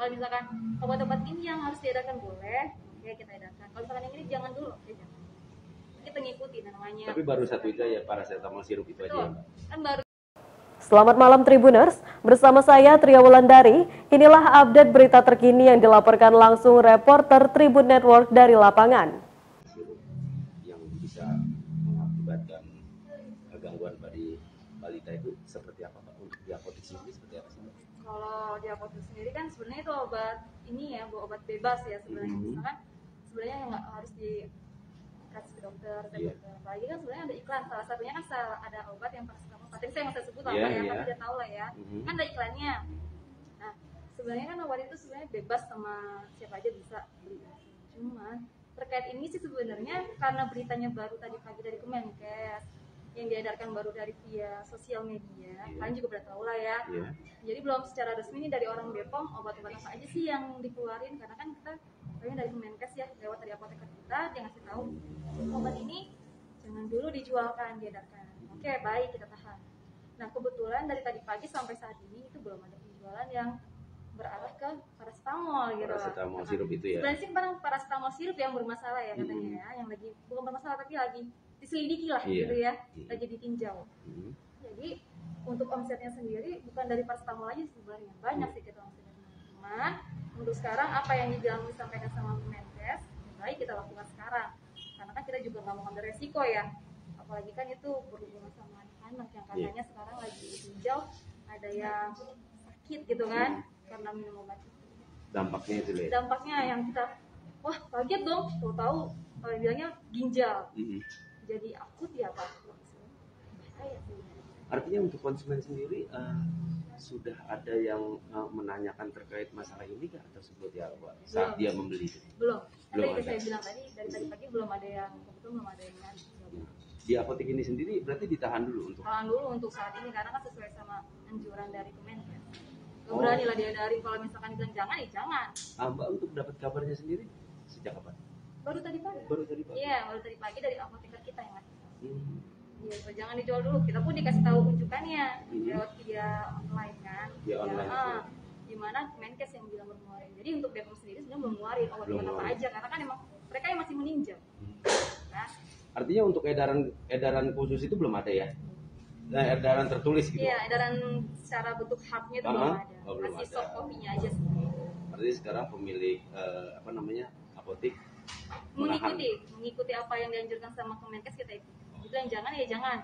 kalau misalkan obat-obat ini yang harus diedarkan boleh oke kita edarkan kalau misalkan yang ini jangan dulu oke jangan kita ngikuti namanya Tapi baru satu itu ya paracetamol sirup itu aja. Ya, kan baru Selamat malam Tribuners, bersama saya Tria Wulandari. Inilah update berita terkini yang dilaporkan langsung reporter Tribun Network dari lapangan. Yang bisa mengakibatkan gangguan pada balita itu seperti apa Pak? Untuk di apotek sendiri seperti apa sih? Mbak? Kalau di apotek sendiri kan sebenarnya itu obat ini ya bu obat bebas ya sebenarnya. Mhm. misalkan sebenarnya nggak harus dikasih ke dokter Iya. dokter. Apalagi kan sebenarnya ada iklan salah satunya kan ada obat yang paracetamol tadi saya nggak usah sebut apa Iya, ya tapi dia tahu lah ya. Mhm. kan ada iklannya. Nah sebenarnya kan obat itu sebenarnya bebas sama siapa aja bisa beli. Cuma terkait ini sih sebenarnya karena beritanya baru tadi pagi dari Kemenkes yang diedarkan baru dari via sosial media Iya. kalian juga udah tahu lah ya Iya. jadi belum secara resmi nih dari orang Bepom obat-obat apa aja sih yang dikeluarin karena kan kita kayaknya dari Kemenkes ya lewat dari apoteker kita dia ngasih tahu obat ini jangan dulu dijualkan diedarkan oke baik kita tahan nah kebetulan dari tadi pagi sampai saat ini itu belum ada penjualan yang berarah ke paracetamol gitu Paracetamol sirup itu ya. sebenarnya sih barang paracetamol sirup yang bermasalah ya katanya Mhm. ya yang lagi bukan bermasalah tapi lagi diselidiki lah Iya. gitu ya Mhm. lagi ditinjau Mhm. jadi untuk omsetnya sendiri bukan dari paracetamol aja sebenarnya banyak sih kita omsetnya. Cuman untuk sekarang apa yang dibilang disampaikan sama Kemenkes baik kita lakukan sekarang karena kan kita juga nggak mau ambil resiko ya apalagi kan itu berhubungan sama anak-anak yang katanya sekarang lagi ditinjau ada yang sakit gitu kan karena minum obat. Dampaknya itu ya. dampaknya yang kita wah kaget dong tahu-tahu kalau bilangnya ginjal Mhm. jadi akut ya pak Artinya untuk konsumen sendiri eh, sudah ada yang eh, menanyakan terkait masalah ini kah atau seperti apa saat Belum. dia membeli? belum Belum tadi ada. saya bilang tadi dari tadi pagi belum ada yang kebetulan belum ada yang nyari Di apotek ini sendiri berarti ditahan dulu untuk Tahan dulu untuk saat ini karena kan sesuai sama anjuran dari Kemenkes Gak Oh. berani lah dia dari kalau misalkan bilang jangan ya jangan Ah, Mbak untuk dapat kabarnya sendiri sejak kapan? baru tadi pagi Baru tadi Pak. iya baru tadi pagi dari apoteker kita yang ngasih Hmm. Iya, so jangan dijual dulu. Kita pun dikasih tahu rujukannya Mhm. lewat via online kan. Via online, ah, iya. di mana Kemenkes yang bilang belum ngeluarin. Jadi untuk Bepom sendiri sebenarnya belum ngeluarin obat Belum obat apa aja karena kan emang mereka yang masih meninjau. Nah, Artinya untuk edaran edaran khusus itu belum ada ya? Nah, edaran tertulis gitu. iya, edaran secara bentuk hardnya itu belum ada. Oh, belum Masih ada. soft copy-nya aja sih. Artinya sekarang pemilik eh, apa namanya apotek menahan. Mengikuti, mengikuti apa yang dianjurkan sama Kemenkes kita ikuti. Itu yang jangan ya jangan.